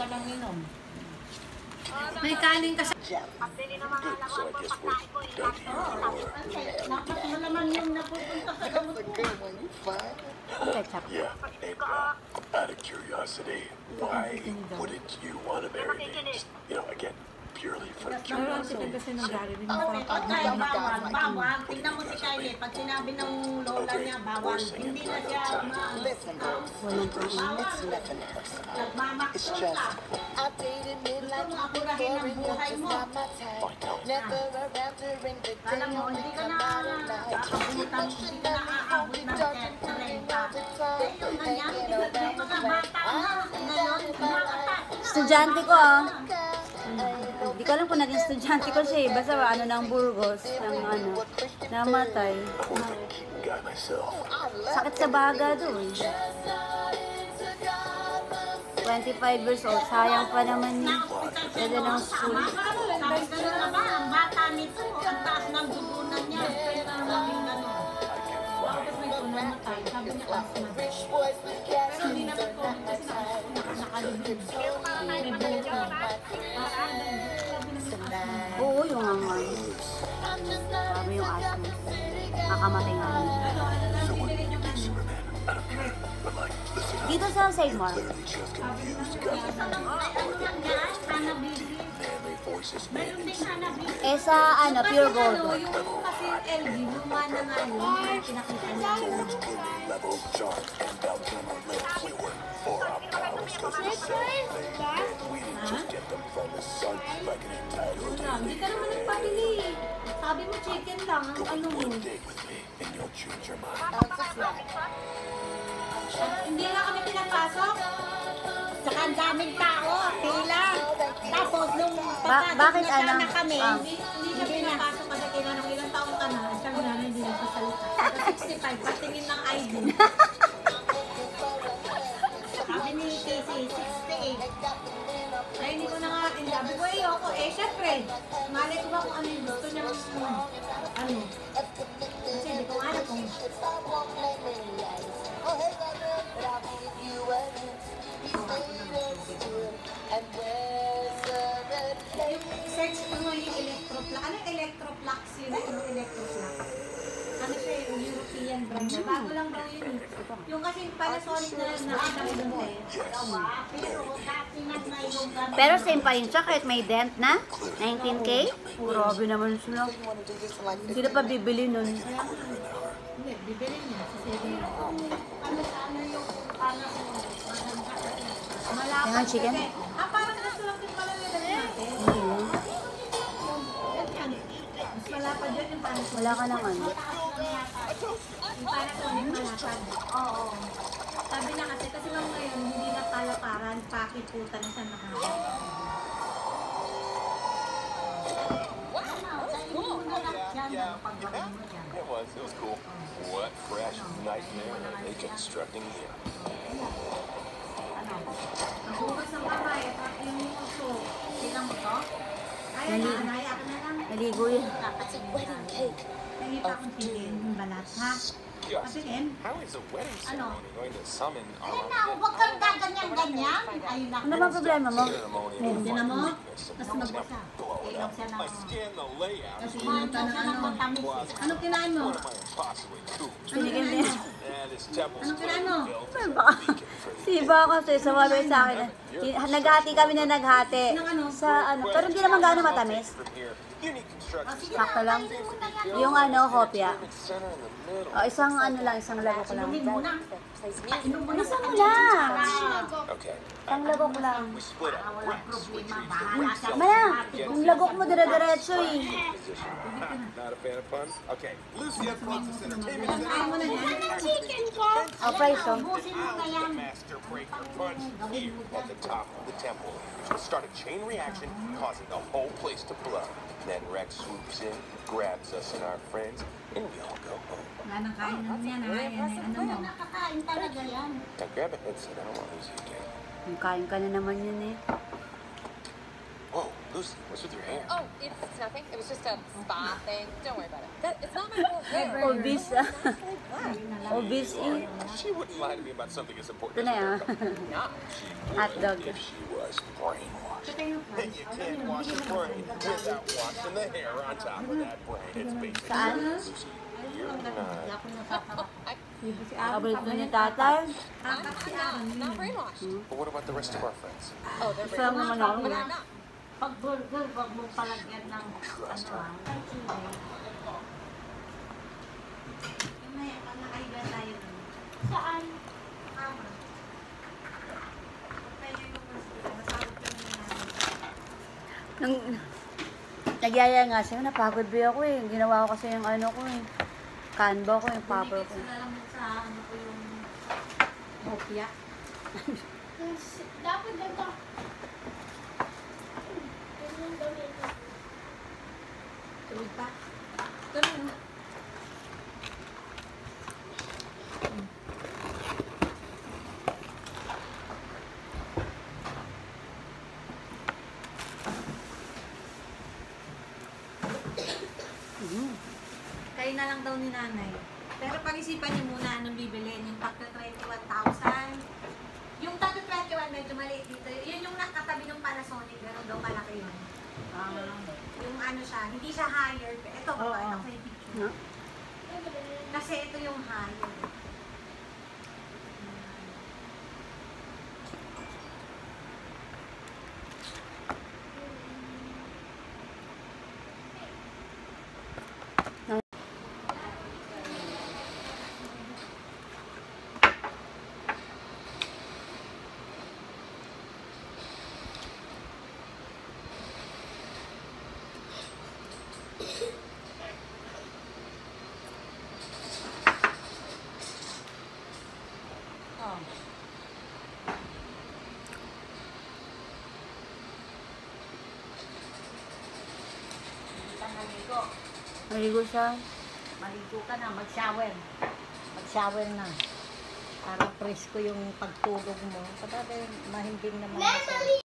ka lang inom. May kanin ka sa... Pabili ng mga I laruan ko, pagkain ko, done here. Dapat malaman yung napupunta sa gamot mo. Ketchup. Yeah, April. Uh, out of curiosity, why wouldn't you want to marry me? You know, again, purely for curiosity. yung ikaw tayo, bawal, bawal. Tingnan mo si Kylie, pag sinabi ng lola niya, bawal. Hindi na siya ma... Listen, girls, it's nothing personal. It's just, ka. I dated midlife buhay just mo. not my type. Never around during the day, Alam mo, only hindi ka come na out at night. kakabutan, hindi ka na aabot ng 30. Yun na yan. Yung mga bata na, ngayon, kumakata. Estudyante ko ah. Hindi ko alam kung naging estudyante ko siya eh. Basta ano ng Burgos, ng ano, namatay. Sakit sa baga doon. 25 years old, sayang pa naman niya. Pwede ng school. Na ang bata nito, ang taas ng dugunan niya. Kaya na maging gano'n. I can fly. Tapos may tumamatay, sabi niya asma. Manly voices Meron din hanabibi. Eh sa ano, pure gold. Yung kasi LG, luma na nga yun. Yung pinakita niya. George Clooney level charm and Valentino lips. We work for our powers because we celebrate. And we didn't just get them from the sun like an entitled Wala, Hindi ka naman. Sabi mo chicken lang ang ano mo. One day with me and you'll change your mind. Hindi nga kami pinapasok. Saka ang daming tao, pila. Tapos nung Ba- bakit na sana ano? kami, Ah. hindi, hindi na pinapasok kasi tinanong ilang taong ka na. Sabi namin hindi na sasalita. Sa 65, patingin ng ID. Sabi ni Casey, 68. Ay, na hindi. Eh. Malay ko ba kung ano yung gusto niya, ano. Kasi hindi ko alam kung Yung search ko mo yung electroplux. Ano yung electroplux yun? Yung electroplux. Ano siya yung European brand niya. Bago lang daw yun. eh. Yung kasi Panasonic na nakita ko dun eh. Pero same pa rin siya kahit may dent na. 19K. Grabe naman sila. Sino pa bibili nun? Hindi, bibili niya. Ano sa ano yung. Malapad Yung chicken? Ah, parang nasulap din pala nila natin. Hindi yun. Yan. Mas malapad yun yung Panasonic. Wala ka naman. Yung Panasonic malapad. Oo. Sabi na kasi, kasi lang ngayon, hindi na palaparan, pakit puta na sa mahal. It was. It was cool. What fresh nightmare are they constructing here? Nagugas ng kamay, at yung uso. Tingnan mo to? Ay, Nali- lang. Naligo yun. Balat, ha? Yes. Patingin. How is a wedding Ano? ceremony going to summon Ay our na, huwag kang gaganyan-ganyan. Ay na. Ano ba problema mo? Hindi na mo? Tapos magbasa. na. I scanned the layout. Kasi inuta ng ano. Ano kinain mo? Ano kinain mo? Yeah, this temple's Ano built as a Baka, beacon for the si Iba kasi sawabi sa akin. na- Naghati kami na naghati. Sa ano, pero hindi naman gano'ng matamis. From here, Sakto lang. Yung ano, kopya. center in the middle. O, isang ano lang, isang lago ko lang. Inumin mo na. Inom mo na. Isang mo lang. Okay. Isang lago ko lang. Walang problema. Bahala ka. Maya, yung lagok mo dire-diretso eh. Okay. Kain mo na yan. chicken ko. O, price oh. Ubusin mo na yan. Here at the top of the temple, start a chain reaction, causing the whole place to blow. Then Rex swoops in, grabs us and our friends, and we all go home. Wala nang kain yan. ha? Yan, yan, ano mo? Nakakain talaga yan. Now grab a headset, I don't want to lose you again. Yung kain ka na naman yun eh. Whoa, Lucy, what's with your hair? Oh, it's nothing. It was just a spa thing. Don't worry about it. That, it's not my real hair. Obese ah. Obese eh. She wouldn't lie to me about something as important as ah. Not. She Hot would dog. if she was brainwashed. Ito And you can't wash a brain without washing the hair on top of that brain. It's basic. Saan? Lucy, you're not. Ako natatakot. Si ni tatay. Angkat si Aaron Not brainwashed. But what about the rest of our friends? Oh, they're Isa lang naman ako. But I'm not. Pag burger, wag mong palagyan ng ano ah. Yung may nakaiba tayo dun. Saan? Nangyari. Nang, nagyaya nga siya, napagod ba ako eh. Ginawa ko kasi yung ano ko eh. Canva ko, yung paper ko. Na lang sa ano ko yung hopya. Dapat ganito. Tulog pa. Tulog na. Kayo na lang daw ni nanay. Pero pag-isipan niyo muna anong bibilin. Yung takto 21,000. Yung takto 21 medyo maliit dito. Yun yung nakatabi ng Panasonic. Ganun daw malaki yun. Yung ano siya, hindi siya higher. Ito, oh, ako yung picture. No? Kasi ito yung higher. Maligo. Maligo siya. Maligo ka na, mag-shower. Mag-shower na. Para presko yung pagtulog mo. Para mahimbing naman.